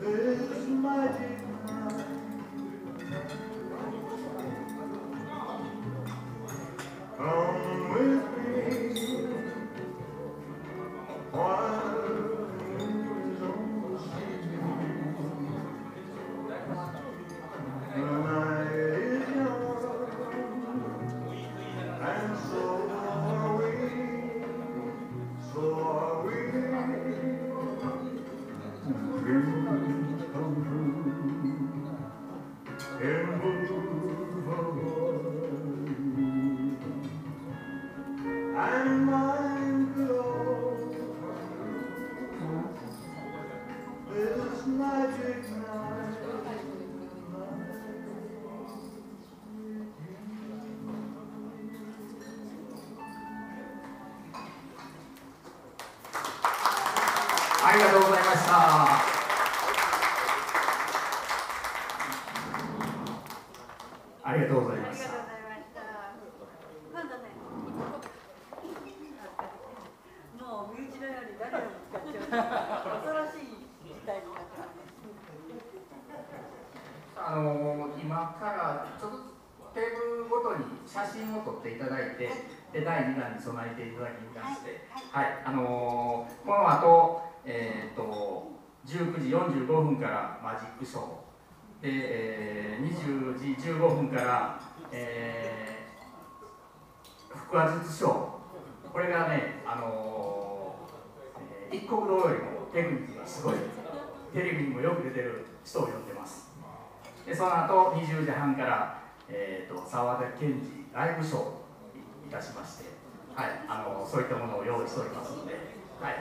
this mighty ありがとうございました。ありがとうございました。今度ね、もう身内のように誰でも使っちゃう。恐ろしい事態になってます。あのー今からちょっとテーブルごとに写真を撮っていただいて、で第2弾に備えていただきまして、はい、あのーこの後、えー、と19時45分からマジックショー。で、えー20時15分から、えー、腹話術ショー。これがね、あのーえー一国堂よりもテクニックがすごいテレビにもよく出てる人を呼んでますでその後20時半から、えー、と沢田研二ライブショーをいたしまして、はい、あのそういったものを用意しておりますので、はい、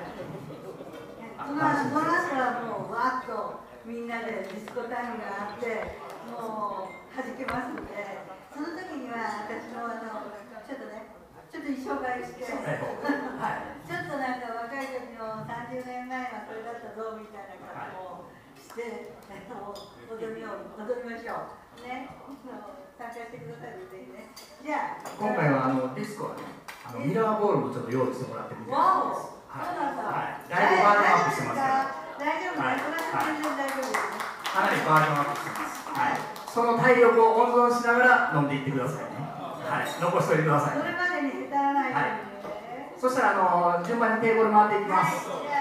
そのその後はもうわっとみんなでディスコタイムがあってもう弾けますのでその時には私のあのちょっとねちょっと紹介して、ちょっとなんか若い時の30年前はこれだったぞみたいな格好をして、あの踊りを踊りましょう。ね。参加してくださいぜひね。じゃあ今回はあのディスコはねあのミラーボールもちょっと用意してもらってみてわお。ですそうなんだ、はい、だいぶバージョンアップしてますから。大丈夫は全然大丈夫ですね。かなりバージョンアップしてます、はい、その体力を温存しながら飲んでいってくださいね。はい、残しておいてくださいそれまでに至らないようにね。そしたらあの順番にテーブル回っていきます。はい